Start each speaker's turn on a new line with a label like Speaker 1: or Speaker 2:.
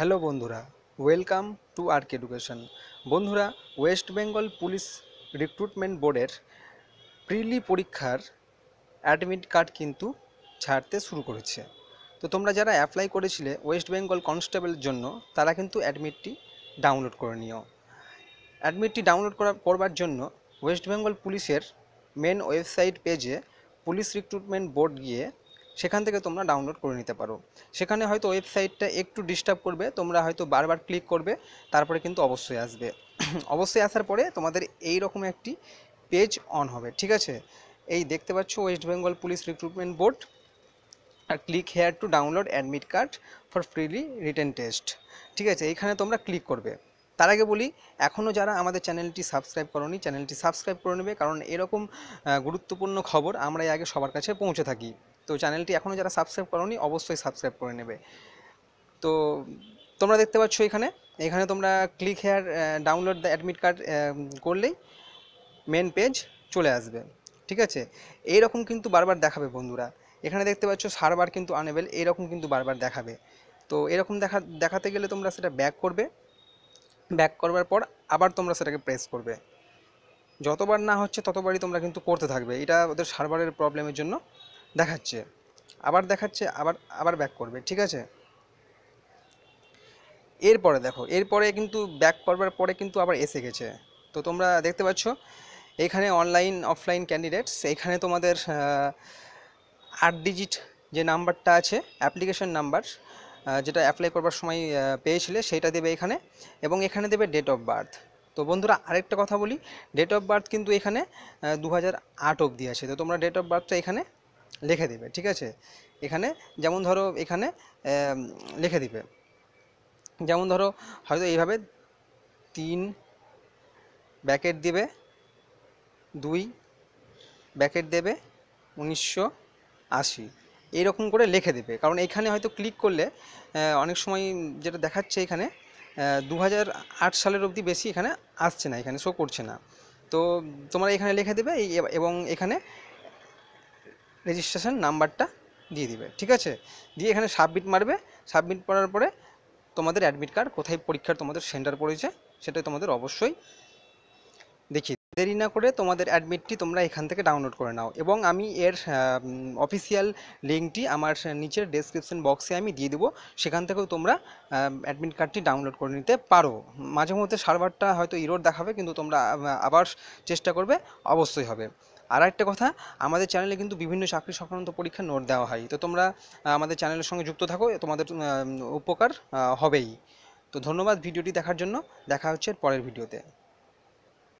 Speaker 1: Hello বন্ধুরা, welcome to arc education. বন্ধুরা, West Bengal police recruitment বোর্ডের প্রিলি পরীক্ষার অ্যাডমিট কার্ড কিন্তু ছাড়তে শুরু করেছে। তো তোমরা যারা অ্যাপ্লাই করেছিলে ওয়েস্ট বেঙ্গল কনস্টেবলের জন্য, তারা কিন্তু অ্যাডমিটটি ডাউনলোড করে নিও। অ্যাডমিটটি ডাউনলোড করা, করবার জন্য ওয়েস্ট বেঙ্গল পুলিশের মেন ওয়েবসাইট পেজে পুলিশ রিক্রুটমেন্ট বোর্ড গিয়ে সেখান থেকে তোমরা ডাউনলোড করে নিতে পারো। সেখানে হয়তো ওয়েবসাইটটা একটু ডিস্টার্ব করবে, তোমরা হয়তো বারবার ক্লিক করবে, তারপরে কিন্তু অবশ্যই আসবে। অবশ্যই আসার পরে তোমাদের এই রকম একটি পেজ অন হবে, ঠিক আছে? এই দেখতে পাচ্ছ West Bengal police recruitment board R click here to download admit card for preli written test ঠিক আছে? এইখানে তোমরা ক্লিক করবে। তার আগে বলি এখনও যারা আমাদের চ্যানেলটি সাবস্ক্রাইব করনি, চ্যানেলটি সাবস্ক্রাইব করে নেবে, কারণ এরকম গুরুত্বপূর্ণ খবর আমরা আগে সবার কাছে পৌঁছে থাকি। তো চ্যানেলটি এখনও যারা সাবস্ক্রাইব করনি, অবশ্যই সাবস্ক্রাইব করে নেবে। তো তোমরা দেখতে পাচ্ছ এখানে এখানে তোমরা click here download the admit card করলেই মেন পেজ চলে আসবে। ঠিক আছে? এইরকম কিন্তু বারবার দেখাবে বন্ধুরা। এখানে দেখতে পাচ্ছ সার্ভার কিন্তু আনেবেল এরকম কিন্তু বারবার দেখাবে। তো এরকম দেখা, দেখাতে গেলে তোমরা সেটা ব্যাক করবে। ব্যাক করবার পর আবার তোমরা সেটাকে প্রেস করবে। যতবার না হচ্ছে ততবারই তোমরা কিন্তু করতে থাকবে। এটা ওদের সার্ভারের প্রবলেমের জন্য। দেখাচ্ছে। আবার দেখাচ্ছে, আবার আবার ব্যাক করবে, ঠিক আছে? এরপরে দেখো, এরপরে কিন্তু ব্যাক করবার পরে কিন্তু আবার এসে গেছে। তো তোমরা দেখতে পাচ্ছ, এখানে অনলাইন অফলাইন ক্যান্ডিডেটস এখানে তোমাদের আট ডিজিট যে নাম্বারটা আছে অ্যাপ্লিকেশন নাম্বার যেটা অ্যাপ্লাই করবার সময় পেয়েছিলে, সেটা দেবে এখানে, এবং এখানে দেবে ডেট অফ বার্থ তো বন্ধুরা, আরেকটা কথা বলি ডেট অফ বার্থ কিন্তু এখানে দু হাজার আট অবধি আছে। তো তোমরা ডেট অফ বার্থটা এখানে লিখে দিবে, ঠিক আছে? এখানে যেমন ধরো এখানে লিখে দিবে। যেমন ধরো হয়তো এইভাবে তিন ব্যাকেট দিবে, দুই ব্যাকেট দেবে উনিশশো আশি। এইরকম করে লিখে দেবে। কারণ এখানে হয়তো ক্লিক করলে অনেক সময় যেটা দেখাচ্ছে এখানে দু হাজার আট সালের অবধি বেশি এখানে আসছে না, এখানে শো করছে না। তো তোমরা এখানে লিখে দেবে এবং এখানে রেজিস্ট্রেশন নাম্বারটা দিয়ে দিবে, ঠিক আছে? দিয়ে এখানে সাবমিট মারবে সাবমিট করার পরে তোমাদের অ্যাডমিট কার্ড কোথায় পরীক্ষার তোমাদের সেন্টার পড়েছে সেটা তোমাদের অবশ্যই দিই। দেরি না করে তোমাদের অ্যাডমিটটি তোমরা এখান থেকে ডাউনলোড করে নাও এবং আমি এর অফিসিয়াল লিঙ্কটি আমার নিচের ডেসক্রিপশন বক্সে আমি দিয়ে দেবো, সেখান থেকেও তোমরা অ্যাডমিট কার্ডটি ডাউনলোড করে নিতে পারো। মাঝে মধ্যে সার্ভারটা হয়তো ইরোড দেখাবে কিন্তু তোমরা আবার চেষ্টা করবে, অবশ্যই হবে। আর একটা কথা, আমাদের চ্যানেলে কিন্তু বিভিন্ন চাকরি সংক্রান্ত পরীক্ষার নোট দেওয়া হয়। তো তোমরা আমাদের চ্যানেলের সঙ্গে যুক্ত থাকো, তোমাদের উপকার হবেই। তো ধন্যবাদ ভিডিওটি দেখার জন্য। দেখা হচ্ছে পরের ভিডিওতে।